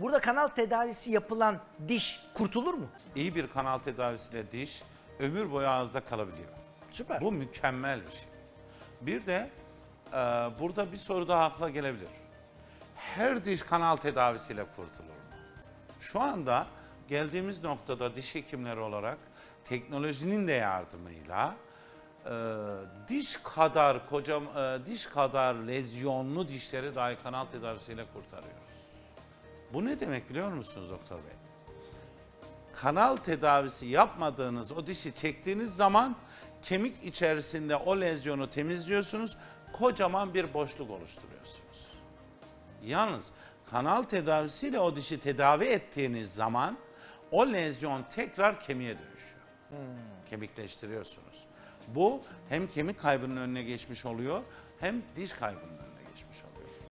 Burada kanal tedavisi yapılan diş kurtulur mu? İyi bir kanal tedavisiyle diş ömür boyu ağızda kalabiliyor. Süper. Bu mükemmel bir şey. Bir de e, burada bir soru daha akla gelebilir. Her diş kanal tedavisiyle kurtulur mu? Şu anda geldiğimiz noktada diş hekimleri olarak teknolojinin de yardımıyla e, diş kadar kocam e, diş kadar lezyonlu dişleri dahi kanal tedavisiyle kurtarıyoruz. Bu ne demek biliyor musunuz doktor bey? kanal tedavisi yapmadığınız o dişi çektiğiniz zaman kemik içerisinde o lezyonu temizliyorsunuz. Kocaman bir boşluk oluşturuyorsunuz. Yalnız kanal tedavisiyle o dişi tedavi ettiğiniz zaman o lezyon tekrar kemiğe dönüşüyor. Kemikleştiriyorsunuz. Bu hem kemik kaybının önüne geçmiş oluyor hem diş kaybının önüne geçmiş oluyor.